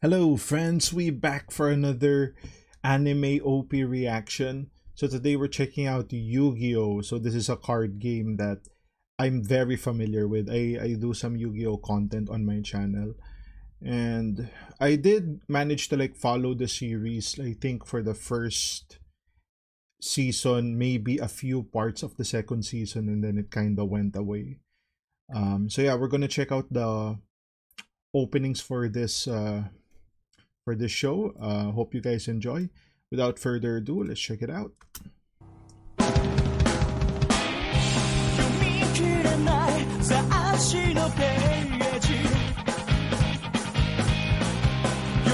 Hello friends, we back for another anime OP reaction. So today we're checking out Yu-Gi-Oh! So this is a card game that I'm very familiar with. I, I do some Yu-Gi-Oh! content on my channel. And I did manage to like follow the series, I think for the first season, maybe a few parts of the second season, and then it kinda went away. Um, so yeah, we're gonna check out the openings for this uh, for this show. Uh, hope you guys enjoy. Without further ado, let's check it out.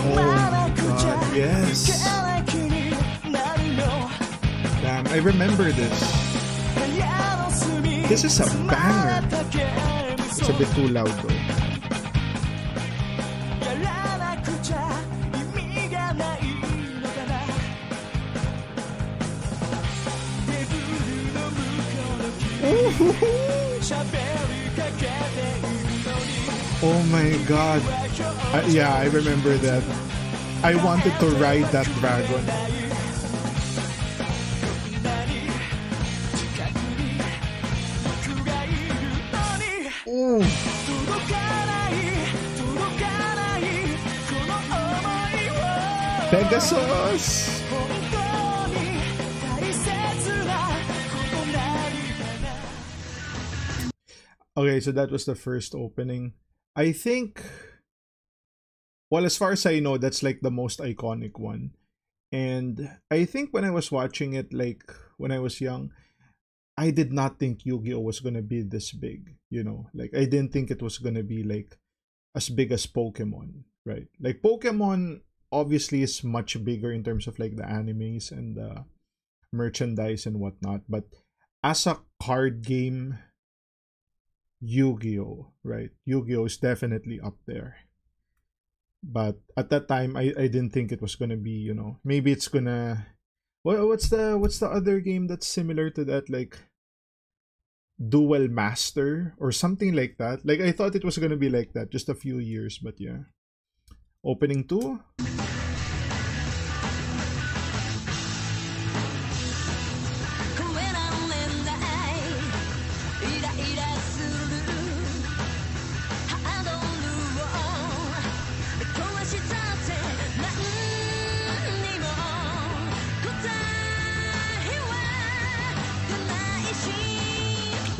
Oh yes! Damn, I remember this. This is a banger. It's a bit too loud though. Oh my god. Uh, yeah, I remember that. I wanted to ride that dragon. Ooh. Pegasus! Okay, so that was the first opening. I think, well, as far as I know, that's like the most iconic one. And I think when I was watching it, like when I was young, I did not think Yu-Gi-Oh was gonna be this big. You know, like I didn't think it was gonna be like as big as Pokemon, right? Like Pokemon obviously is much bigger in terms of like the animes and the merchandise and whatnot, but as a card game Yu-Gi-Oh, right? Yu-Gi-Oh is definitely up there. But at that time I, I didn't think it was gonna be, you know, maybe it's gonna what what's the what's the other game that's similar to that like Duel Master or something like that. Like I thought it was gonna be like that just a few years, but yeah. Opening two.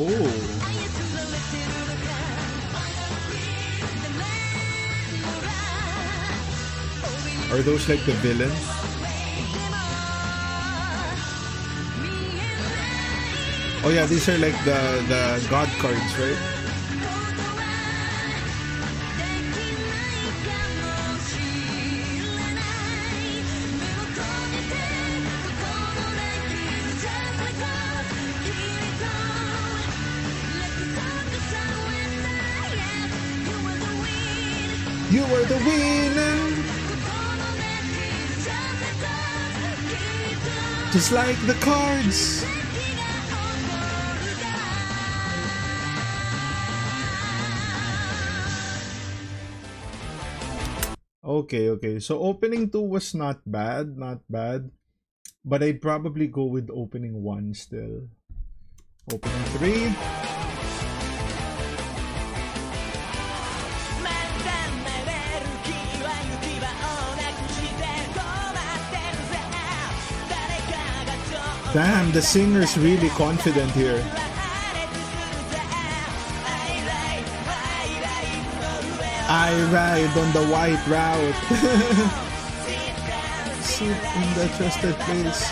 Oh. Are those like the villains? Oh yeah, these are like the the god cards, right? You were the winner. Just like the cards. Okay, okay. So opening 2 was not bad, not bad. But I'd probably go with opening 1 still. Opening 3. Damn, the singer's really confident here. I ride on the white route. Sit in the trusted place.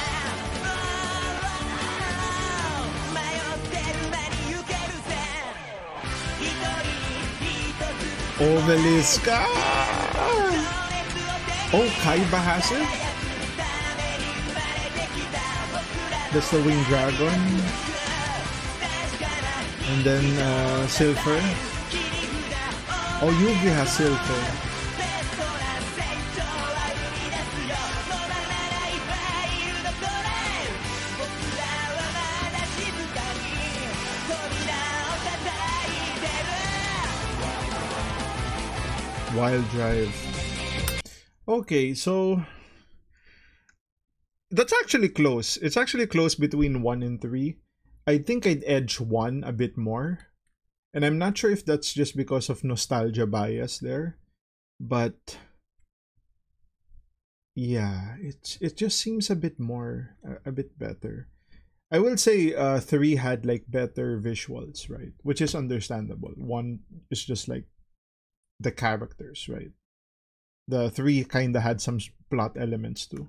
Obeliska! Oh, Kaiba has it? That's the Winged Dragon. And then uh, Slifer. Oh, Yugi has Slifer. Wild Drive. Okay, so that's actually close. It's actually close between 1 and 3. I think I'd edge 1 a bit more. And I'm not sure if that's just because of nostalgia bias there. But yeah, it's it just seems a bit more a, a bit better. I will say uh 3 had like better visuals, right? Which is understandable. 1 is just like the characters, right? The 3 kind of had some plot elements too.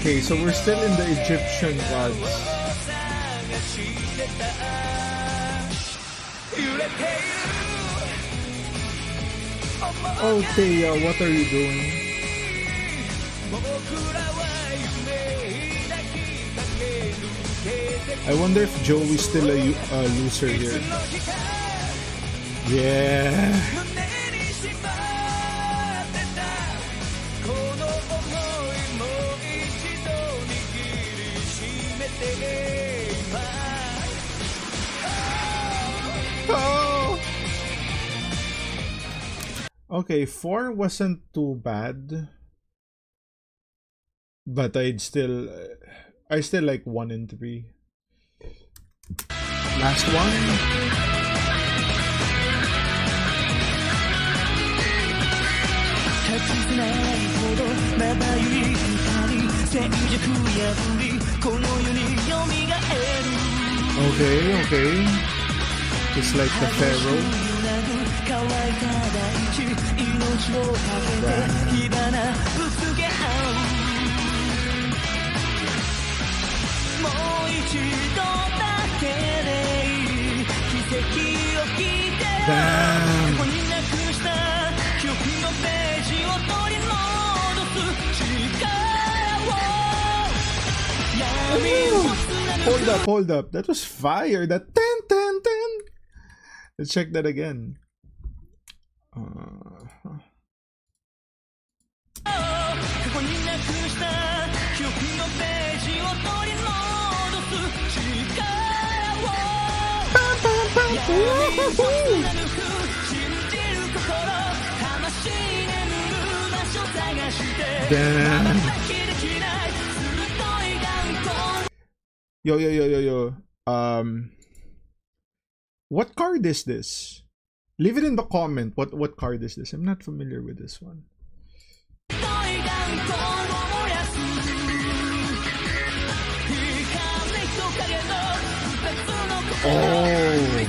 Okay, so we're still in the Egyptian gods. Okay, uh, what are you doing? I wonder if Joey's still a loser here. Yeah. Okay, 4 wasn't too bad. But I'd still... I still like 1 and 3. Last one. Okay, okay. Just like the Pharaoh. 乾いた大地命をかけて火花ぶつけ合うもう一度だけでいい奇跡を聞いて Damn. ここになくした記憶のページを取り戻す力を闇を貫く Hold up, hold up. That was fire. That ten, ten, ten. Let's check that again. Uh, 過去になくした記憶のページを取り戻す力を闇を貫く信じる心魂眠る場所探して Damn. 瞬きできない鋭い眼光 Yo, yo, yo, yo, yo. Um, what card is this? Leave it in the comment what, what card is this. I'm not familiar with this one. Oh!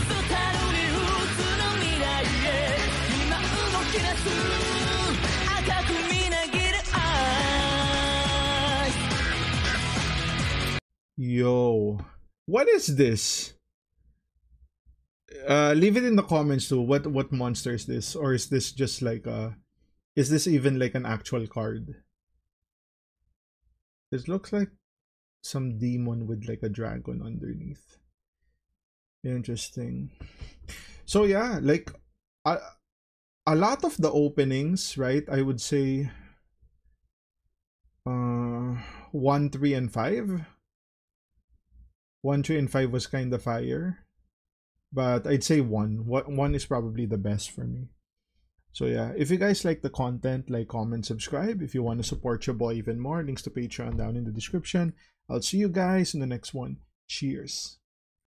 Yo, what is this? Uh, leave it in the comments too. What what monster is this, or is this just like a? Is this even like an actual card? this looks like some demon with like a dragon underneath. Interesting. So yeah, like a, a lot of the openings, right? I would say uh 1 3 and 5 1 3 and 5 was kind of fire but i'd say 1 What 1 is probably the best for me. So yeah. If you guys like the content like comment subscribe. If you want to support your boy even more links to patreon down in the description. I'll see you guys in the next one. Cheers